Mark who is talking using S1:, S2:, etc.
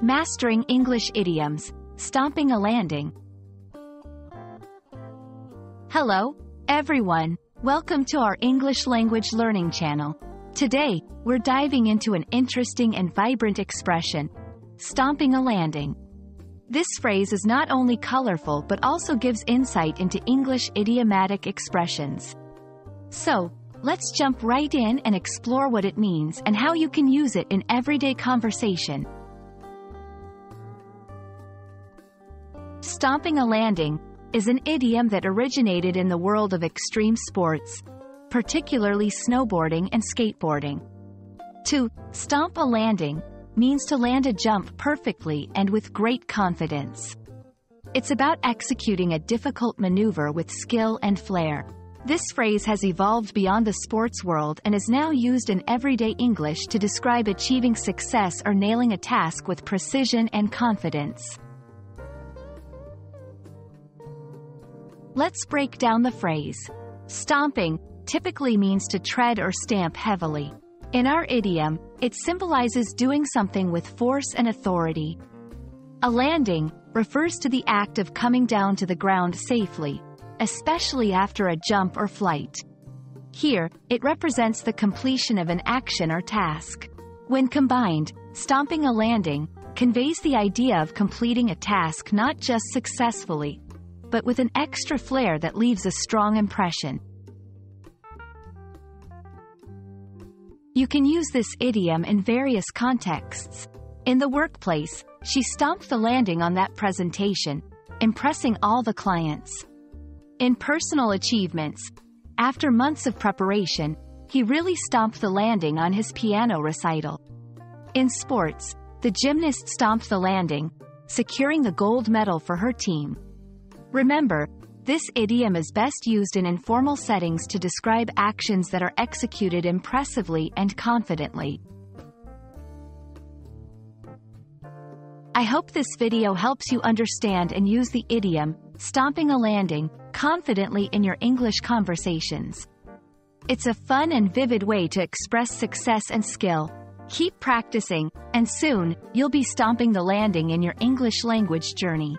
S1: Mastering English Idioms, Stomping a Landing. Hello, everyone. Welcome to our English language learning channel. Today, we're diving into an interesting and vibrant expression, stomping a landing. This phrase is not only colorful but also gives insight into English idiomatic expressions. So, let's jump right in and explore what it means and how you can use it in everyday conversation. Stomping a landing is an idiom that originated in the world of extreme sports, particularly snowboarding and skateboarding. To stomp a landing means to land a jump perfectly and with great confidence. It's about executing a difficult maneuver with skill and flair. This phrase has evolved beyond the sports world and is now used in everyday English to describe achieving success or nailing a task with precision and confidence. Let's break down the phrase. Stomping typically means to tread or stamp heavily. In our idiom, it symbolizes doing something with force and authority. A landing refers to the act of coming down to the ground safely, especially after a jump or flight. Here, it represents the completion of an action or task. When combined, stomping a landing conveys the idea of completing a task not just successfully, but with an extra flair that leaves a strong impression. You can use this idiom in various contexts. In the workplace, she stomped the landing on that presentation, impressing all the clients. In personal achievements, after months of preparation, he really stomped the landing on his piano recital. In sports, the gymnast stomped the landing, securing the gold medal for her team. Remember, this idiom is best used in informal settings to describe actions that are executed impressively and confidently. I hope this video helps you understand and use the idiom, stomping a landing, confidently in your English conversations. It's a fun and vivid way to express success and skill. Keep practicing, and soon, you'll be stomping the landing in your English language journey.